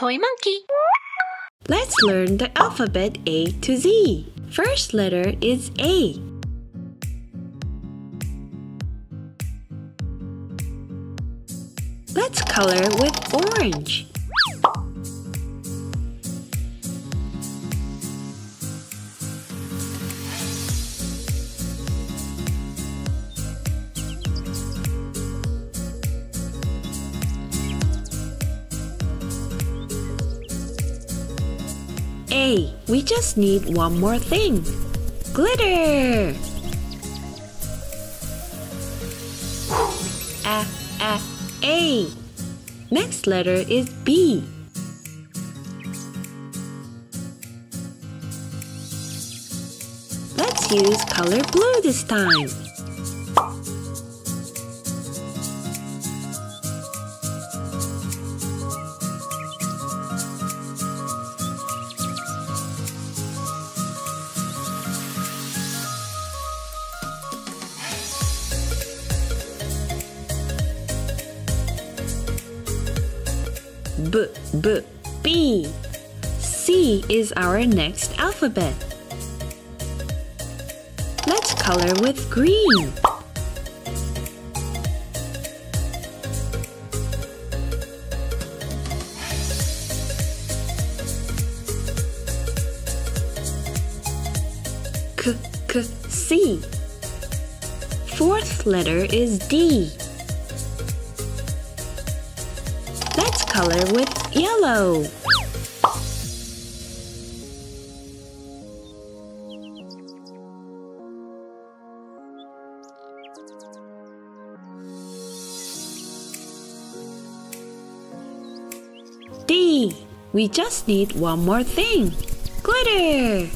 Toy Monkey. Let's learn the alphabet A to Z. First letter is A. Let's color with orange. A. We just need one more thing. Glitter! A, A, A. Next letter is B. Let's use color blue this time. B, B, B. C is our next alphabet. Let's color with green. C. Fourth letter is D. color with yellow. D. We just need one more thing. Glitter.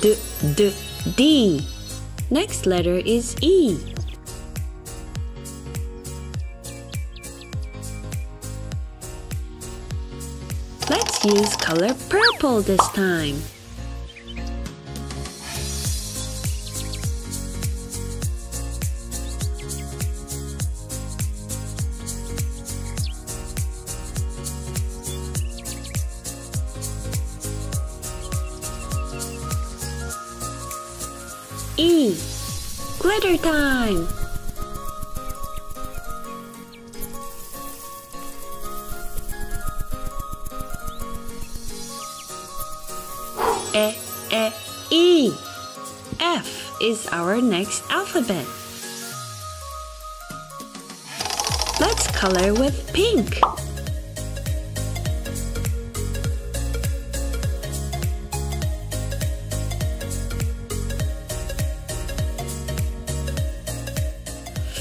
D, D, D. Next letter is E. Let's use color purple this time. Time! E, eh, E, eh, E. F is our next alphabet. Let's color with pink.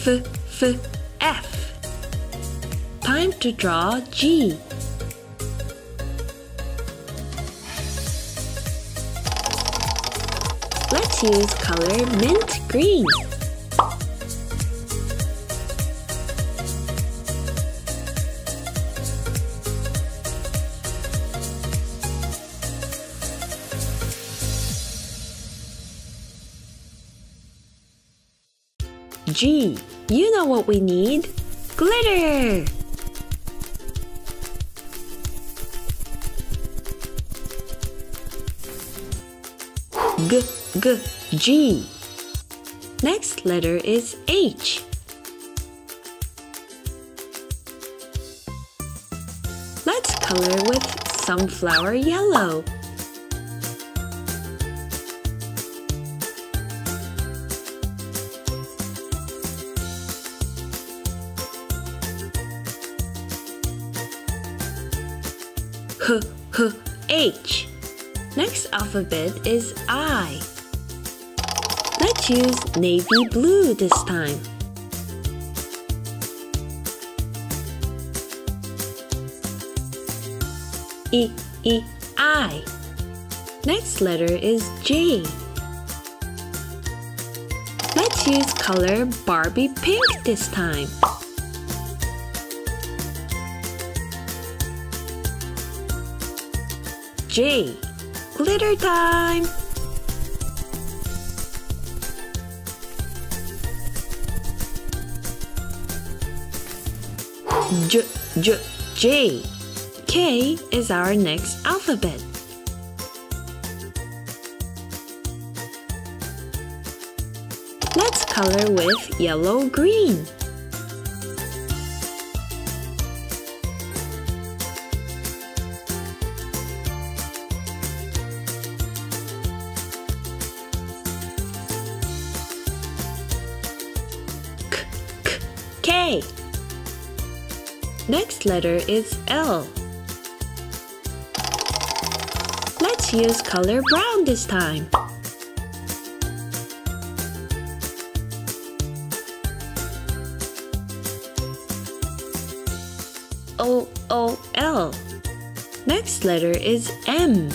F, F, F. Time to draw G. Let's use color mint green. G. You know what we need? Glitter! G, G, G. Next letter is H. Let's color with sunflower yellow. H, H, H. Next alphabet is I. Let's use navy blue this time. E, E, I. Next letter is J. Let's use color Barbie pink this time. J. Glitter time! J, J, J. K is our next alphabet. Let's color with yellow green. K. Next letter is L. Let's use color brown this time. O O L. Next letter is M.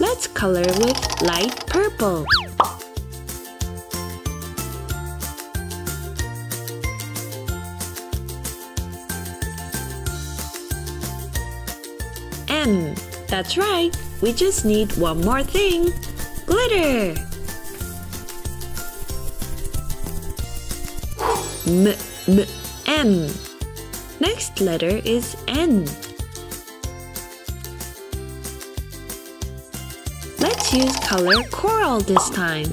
Let's color with light purple. That's right. We just need one more thing. Glitter. M, M, M. Next letter is N. Let's use color coral this time.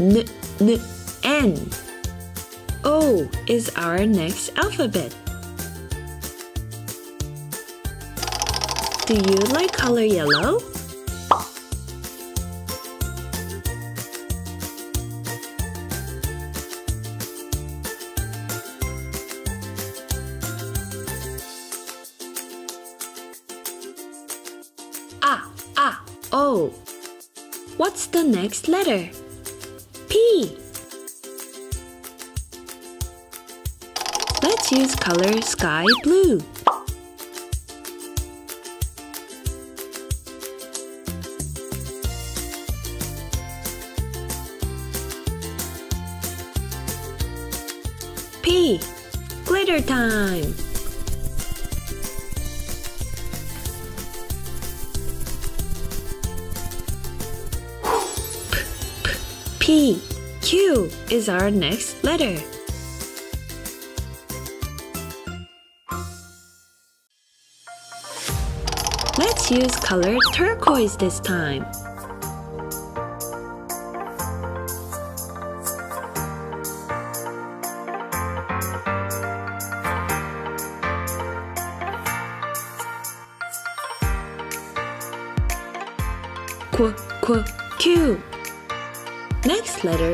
N, N, N. O is our next alphabet. Do you like color yellow? Ah, ah, O. What's the next letter? P. Let's use color sky blue. P. Glitter time. P. Q is our next letter. Let's use color turquoise this time.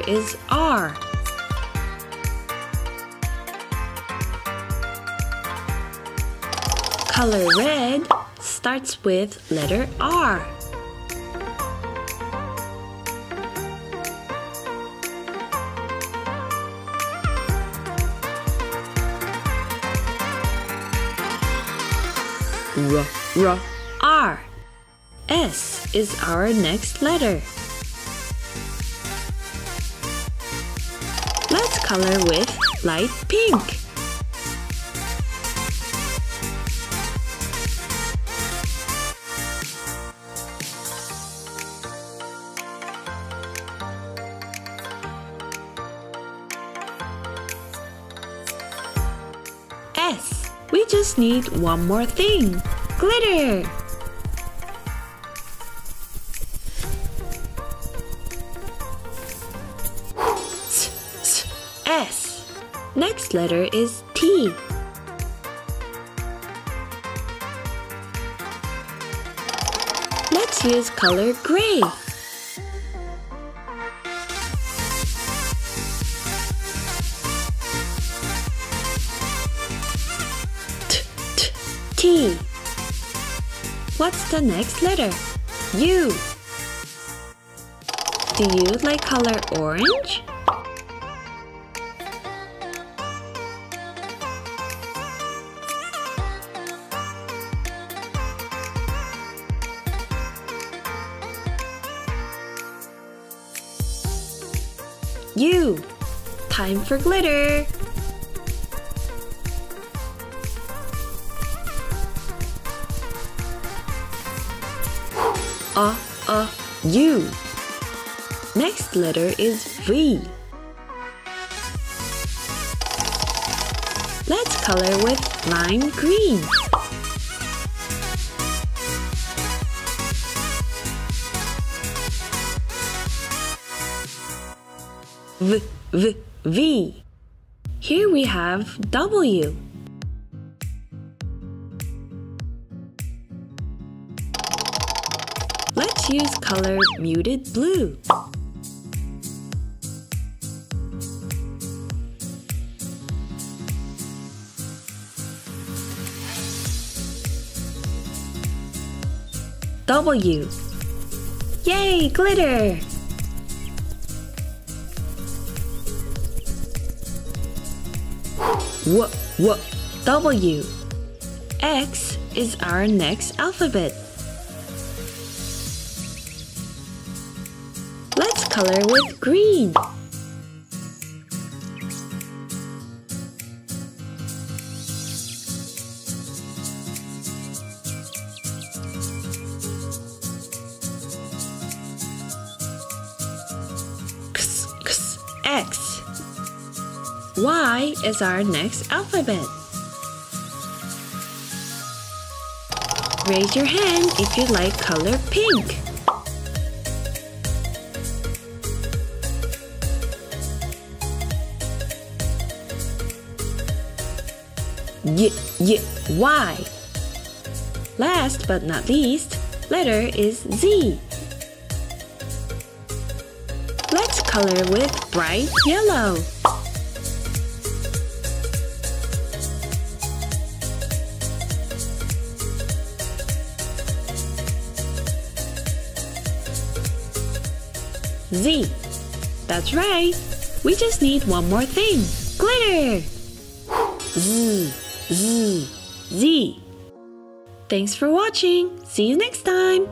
Is R. Color red starts with letter R. R, R, R. S is our next letter. Color with light pink. S. We just need one more thing. Glitter. S. Next letter is T. Let's use color gray. T, T, T. What's the next letter? U. Do you like color orange? You! Time for glitter! A, uh, uh, Next letter is V. Let's color with lime green. V, V, V. Here we have W. Let's use color muted blue. W. Yay, glitter! W, W, W. X is our next alphabet. Let's color with green. X, X, X. Y is our next alphabet. Raise your hand if you like color pink. Y, Y, Y. Last but not least, letter is Z. Let's color with bright yellow. Z. That's right. We just need one more thing. Glitter! Z, Z, Z. Thanks for watching. See you next time.